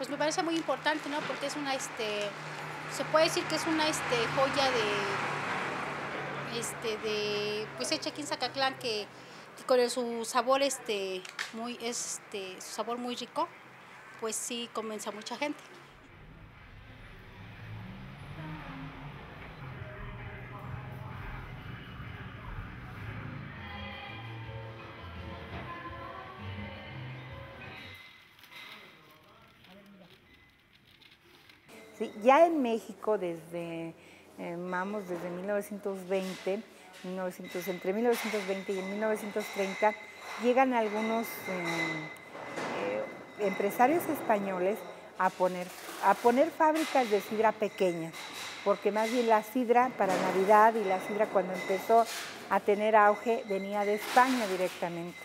Pues me parece muy importante, ¿no? Porque es una, este, se puede decir que es una este, joya de, este, de, pues hecha aquí en Zacatlán que, con su sabor, este, muy, este, su sabor muy rico, pues sí convence a mucha gente. Ya en México desde, eh, vamos, desde 1920, 1900, entre 1920 y en 1930, llegan algunos eh, eh, empresarios españoles a poner, a poner fábricas de sidra pequeñas, porque más bien la sidra para Navidad y la sidra cuando empezó a tener auge venía de España directamente.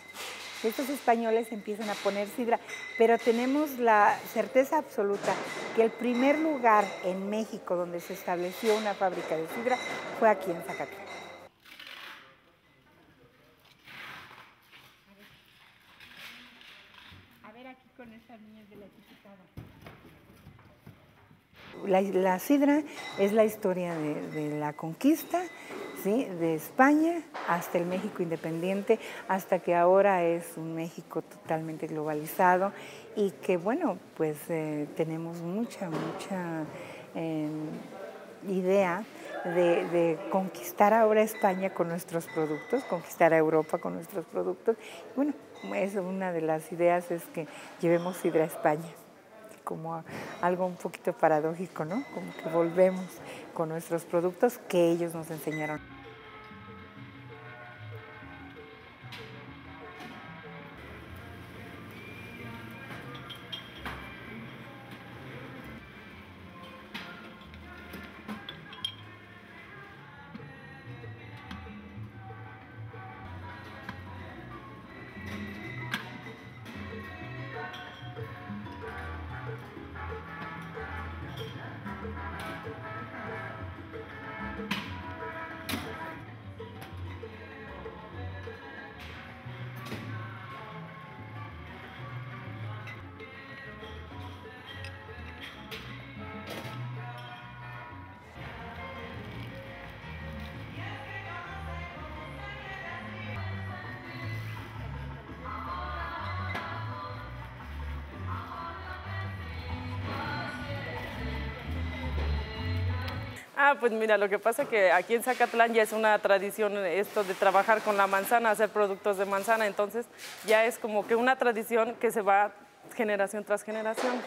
Estos españoles empiezan a poner sidra, pero tenemos la certeza absoluta que el primer lugar en México donde se estableció una fábrica de sidra fue aquí en Zacatlán. A ver aquí con estas niñas de la La, la sidra es la historia de, de la conquista, de España hasta el México independiente, hasta que ahora es un México totalmente globalizado y que bueno, pues eh, tenemos mucha, mucha eh, idea de, de, conquistar ahora España con nuestros productos, conquistar a Europa con nuestros productos. Bueno, es una de las ideas es que llevemos sidra a España como algo un poquito paradójico, ¿no? Como que volvemos con nuestros productos que ellos nos enseñaron. Ah, pues mira, lo que pasa es que aquí en Zacatlán ya es una tradición esto de trabajar con la manzana, hacer productos de manzana, entonces ya es como que una tradición que se va generación tras generación.